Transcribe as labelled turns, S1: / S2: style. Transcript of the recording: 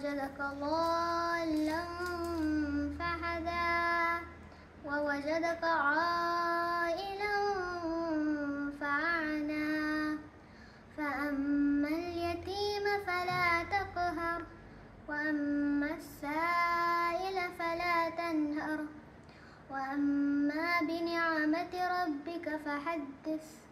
S1: ووجدك ضالا فهدى ووجدك عائلا فأعنى فأما اليتيم فلا تقهر وأما السائل فلا تنهر. وأما بنعمة ربك فحدث.